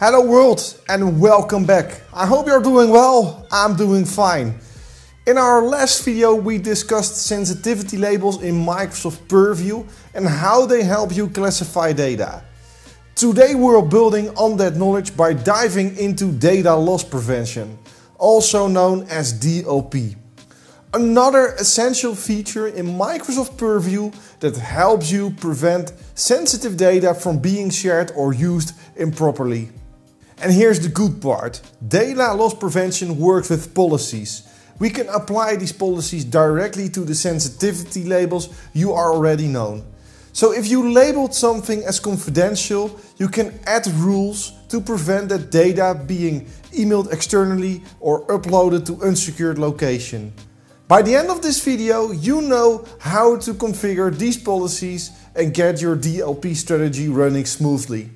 Hello world and welcome back. I hope you're doing well. I'm doing fine. In our last video we discussed sensitivity labels in Microsoft Purview and how they help you classify data. Today we're building on that knowledge by diving into data loss prevention, also known as DLP. Another essential feature in Microsoft Purview that helps you prevent sensitive data from being shared or used improperly. And here's the good part. Data loss prevention works with policies. We can apply these policies directly to the sensitivity labels you are already known. So if you labeled something as confidential, you can add rules to prevent that data being emailed externally or uploaded to unsecured location. By the end of this video, you know how to configure these policies and get your DLP strategy running smoothly.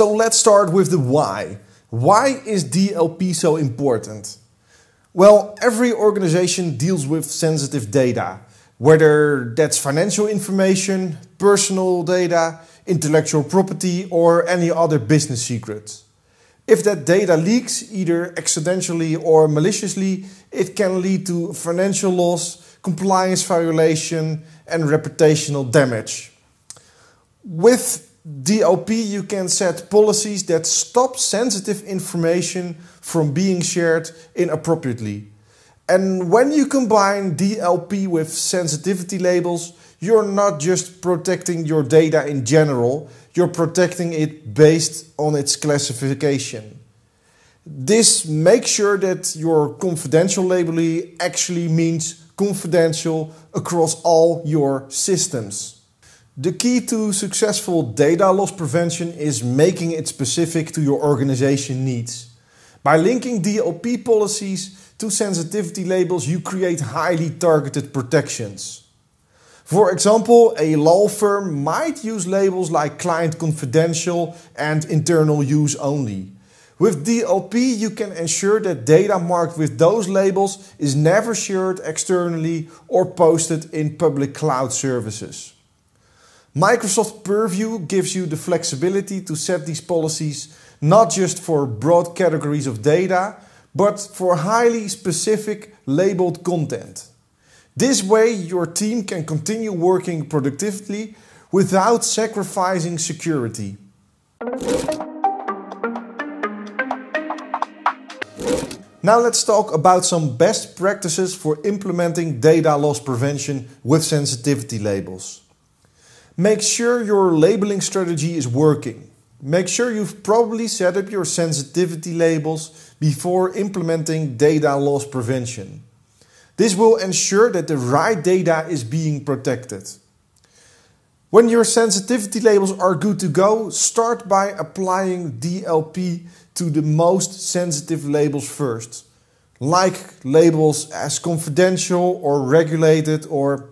So let's start with the why. Why is DLP so important? Well, every organization deals with sensitive data, whether that's financial information, personal data, intellectual property, or any other business secrets. If that data leaks, either accidentally or maliciously, it can lead to financial loss, compliance violation, and reputational damage. With DLP, you can set policies that stop sensitive information from being shared inappropriately. And when you combine DLP with sensitivity labels, you're not just protecting your data in general, you're protecting it based on its classification. This makes sure that your confidential labeling actually means confidential across all your systems. The key to successful data loss prevention is making it specific to your organization needs. By linking DLP policies to sensitivity labels, you create highly targeted protections. For example, a law firm might use labels like client confidential and internal use only. With DLP, you can ensure that data marked with those labels is never shared externally or posted in public cloud services. Microsoft Purview gives you the flexibility to set these policies not just for broad categories of data, but for highly specific labeled content. This way, your team can continue working productively without sacrificing security. Now let's talk about some best practices for implementing data loss prevention with sensitivity labels. Make sure your labeling strategy is working. Make sure you've probably set up your sensitivity labels before implementing data loss prevention. This will ensure that the right data is being protected. When your sensitivity labels are good to go, start by applying DLP to the most sensitive labels first, like labels as confidential or regulated or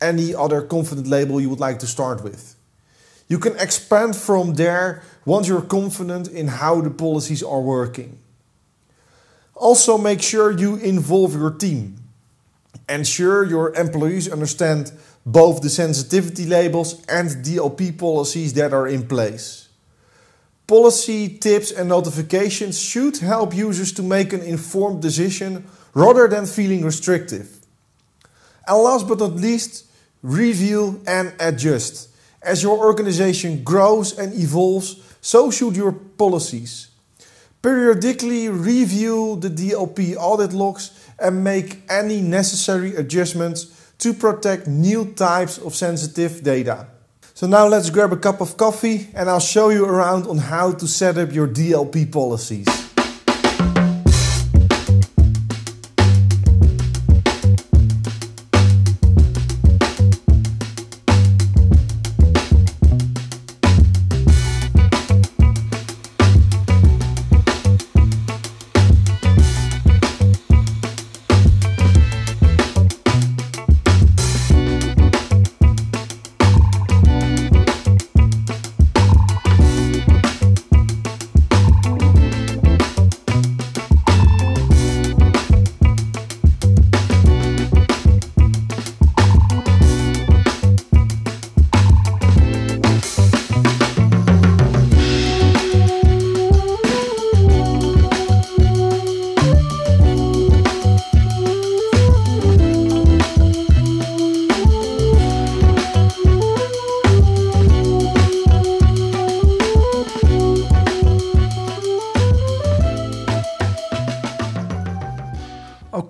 any other confident label you would like to start with. You can expand from there once you're confident in how the policies are working. Also, make sure you involve your team. Ensure your employees understand both the sensitivity labels and DLP policies that are in place. Policy tips and notifications should help users to make an informed decision rather than feeling restrictive. And last but not least, review and adjust. As your organization grows and evolves, so should your policies. Periodically review the DLP audit logs and make any necessary adjustments to protect new types of sensitive data. So now let's grab a cup of coffee and I'll show you around on how to set up your DLP policies.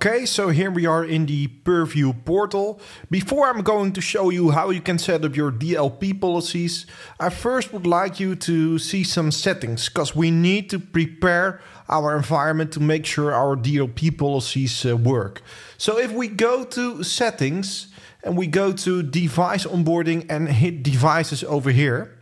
Okay, so here we are in the Purview portal. Before I'm going to show you how you can set up your DLP policies, I first would like you to see some settings because we need to prepare our environment to make sure our DLP policies uh, work. So if we go to settings and we go to device onboarding and hit devices over here,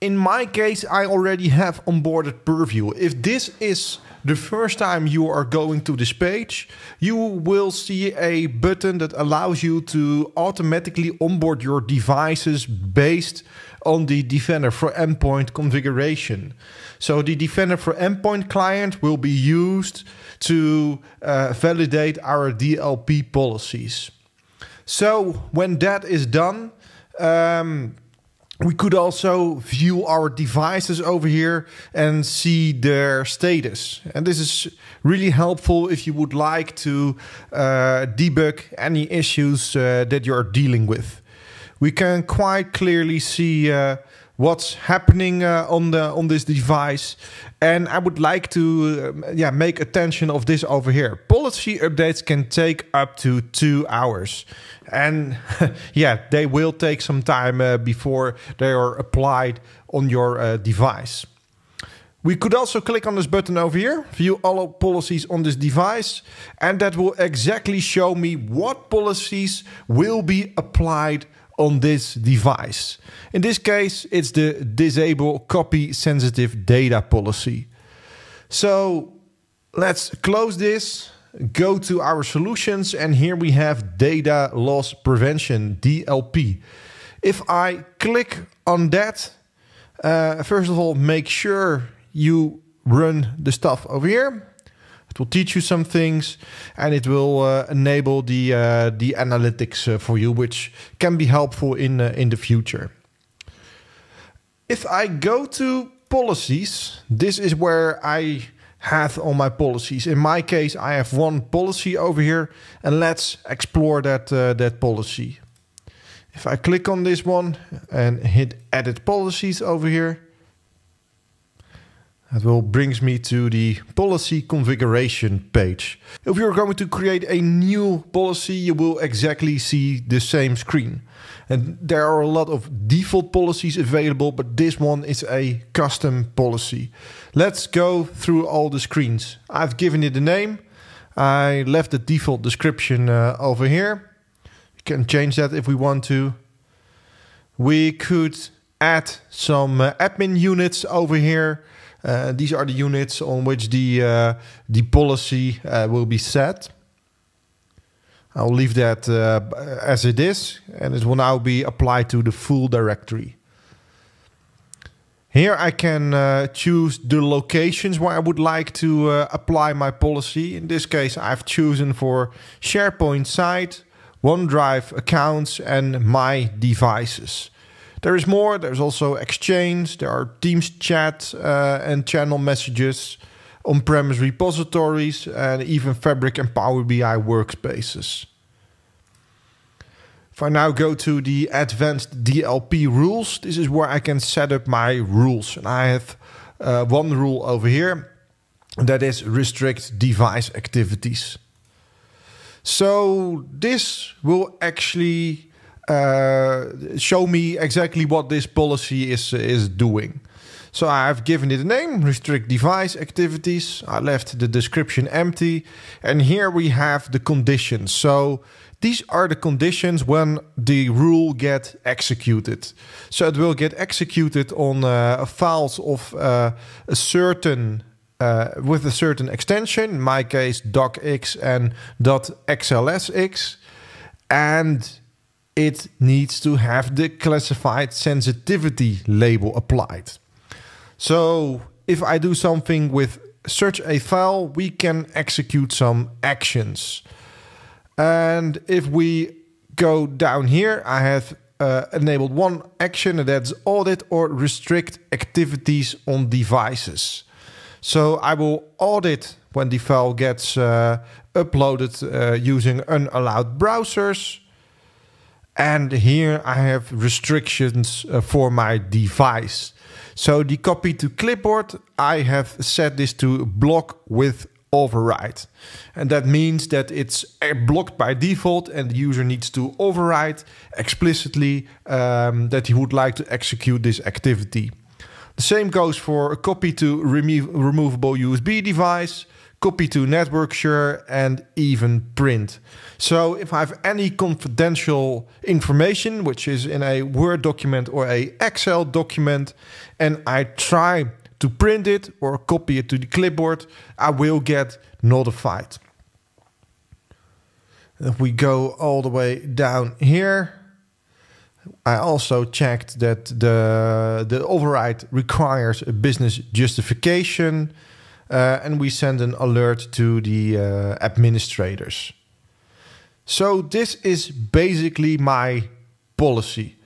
in my case, I already have onboarded Purview. If this is the first time you are going to this page, you will see a button that allows you to automatically onboard your devices based on the Defender for Endpoint configuration. So the Defender for Endpoint client will be used to uh, validate our DLP policies. So when that is done, um, we could also view our devices over here and see their status. And this is really helpful if you would like to uh, debug any issues uh, that you're dealing with. We can quite clearly see uh, what's happening uh, on the on this device and I would like to um, yeah make attention of this over here. Policy updates can take up to 2 hours. And yeah, they will take some time uh, before they are applied on your uh, device. We could also click on this button over here, view all policies on this device, and that will exactly show me what policies will be applied on this device. In this case, it's the disable copy sensitive data policy. So let's close this, go to our solutions, and here we have data loss prevention, DLP. If I click on that, uh, first of all, make sure you run the stuff over here. It will teach you some things, and it will uh, enable the uh, the analytics uh, for you, which can be helpful in uh, in the future. If I go to policies, this is where I have all my policies. In my case, I have one policy over here, and let's explore that uh, that policy. If I click on this one and hit edit policies over here, that will brings me to the policy configuration page. If you're going to create a new policy, you will exactly see the same screen. And there are a lot of default policies available, but this one is a custom policy. Let's go through all the screens. I've given it a name. I left the default description uh, over here. You can change that if we want to. We could add some uh, admin units over here uh, these are the units on which the uh, the policy will be set. I'll leave that as it is, and it will now be applied to the full directory. Here I can uh, choose the locations where I would like to uh, apply my policy. In this case, I've chosen for SharePoint site, OneDrive accounts, and my devices. There is more. There's also Exchange. There are Teams chat uh, and channel messages, on-premise repositories, and even Fabric and Power BI workspaces. If I now go to the advanced DLP rules, this is where I can set up my rules. And I have uh, one rule over here that is restrict device activities. So this will actually uh, show me exactly what this policy is is doing. So I've given it a name, restrict device activities. I left the description empty. And here we have the conditions. So these are the conditions when the rule get executed. So it will get executed on uh, files of uh, a certain uh, with a certain extension, in my case docx and .xlsx. And it needs to have the classified sensitivity label applied. So if I do something with search a file, we can execute some actions. And if we go down here, I have uh, enabled one action, and that's audit or restrict activities on devices. So I will audit when the file gets uh, uploaded uh, using unallowed browsers. And here I have restrictions uh, for my device. So the copy to clipboard, I have set this to block with override. And that means that it's blocked by default and the user needs to override explicitly um, that he would like to execute this activity. The same goes for a copy to remo removable USB device, copy to network share, and even print. So if I have any confidential information, which is in a Word document or a Excel document, and I try to print it or copy it to the clipboard, I will get notified. If we go all the way down here, I also checked that the, the override requires a business justification, and we send an alert to the uh, administrators. So this is basically my policy.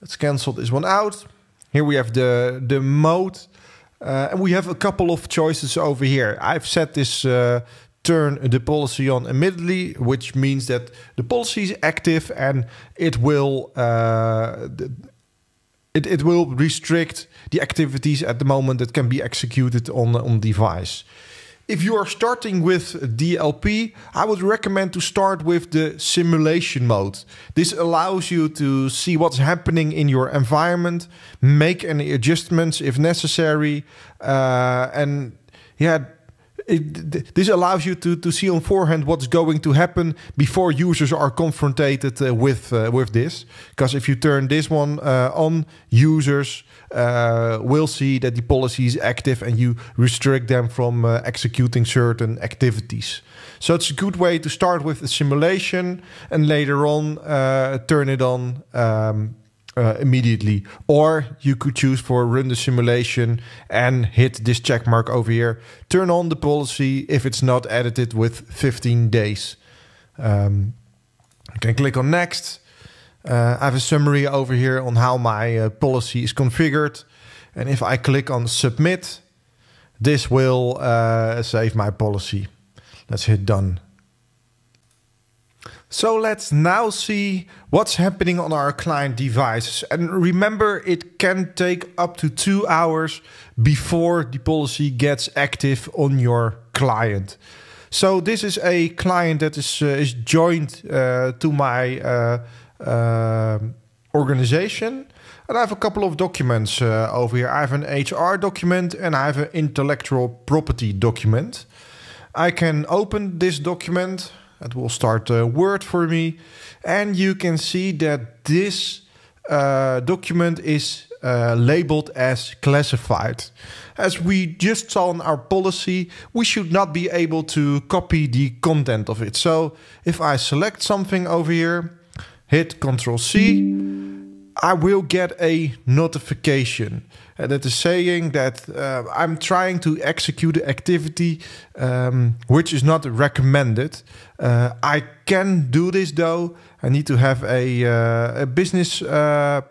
Let's cancel this one out. Here we have the, the mode uh, and we have a couple of choices over here. I've set this uh, turn the policy on immediately, which means that the policy is active and it will uh, it, it will restrict the activities at the moment that can be executed on on device. If you are starting with DLP, I would recommend to start with the simulation mode. This allows you to see what's happening in your environment, make any adjustments if necessary, uh, and yeah, it, this allows you to, to see on forehand what's going to happen before users are confronted uh, with uh, with this. Because if you turn this one uh, on, users uh, will see that the policy is active and you restrict them from uh, executing certain activities. So it's a good way to start with a simulation and later on uh, turn it on. Um, uh, immediately. Or you could choose for run the simulation and hit this check mark over here. Turn on the policy if it's not edited with 15 days. Um, I can click on next. Uh, I have a summary over here on how my uh, policy is configured. And if I click on submit, this will uh, save my policy. Let's hit done. So let's now see what's happening on our client devices. And remember, it can take up to two hours before the policy gets active on your client. So this is a client that is, uh, is joined uh, to my uh, uh organization. And I have a couple of documents uh, over here. I have an HR document and I have an intellectual property document. I can open this document it will start a Word for me. And you can see that this uh, document is uh, labeled as classified. As we just saw in our policy, we should not be able to copy the content of it. So if I select something over here, hit Control C, I will get a notification uh, that is saying that uh, I'm trying to execute an activity um, which is not recommended. Uh, I can do this though. I need to have a, uh, a business uh,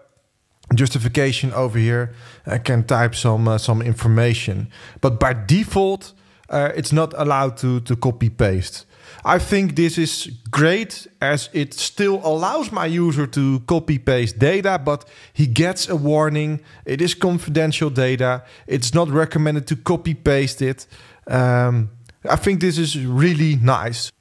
justification over here. I can type some uh, some information, but by default, it's not allowed to to copy paste. I think this is great as it still allows my user to copy paste data, but he gets a warning. It is confidential data. It's not recommended to copy paste it. Um, I think this is really nice.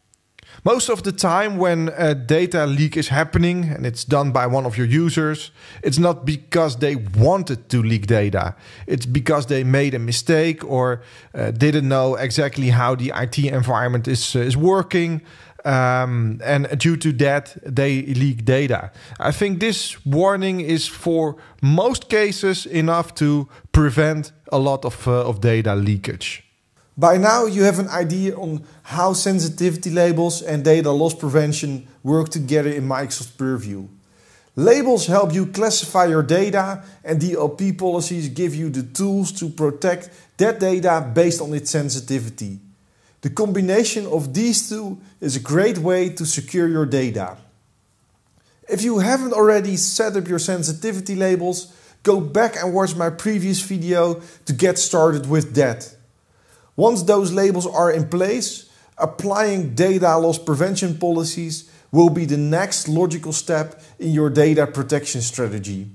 Most of the time, when a data leak is happening and it's done by one of your users, it's not because they wanted to leak data. It's because they made a mistake or uh, didn't know exactly how the IT environment is, uh, is working. Um, and due to that, they leak data. I think this warning is for most cases enough to prevent a lot of, uh, of data leakage. By now you have an idea on how sensitivity labels and data loss prevention work together in Microsoft Purview. Labels help you classify your data and DLP policies give you the tools to protect that data based on its sensitivity. The combination of these two is a great way to secure your data. If you haven't already set up your sensitivity labels, go back and watch my previous video to get started with that. Once those labels are in place, applying data loss prevention policies will be the next logical step in your data protection strategy.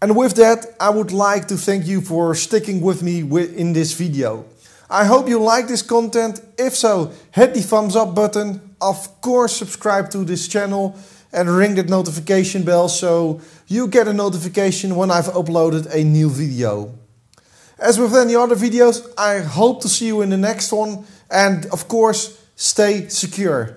And with that, I would like to thank you for sticking with me in this video. I hope you like this content. If so, hit the thumbs up button. Of course, subscribe to this channel and ring that notification bell so you get a notification when I've uploaded a new video. As with any other videos, I hope to see you in the next one and of course, stay secure.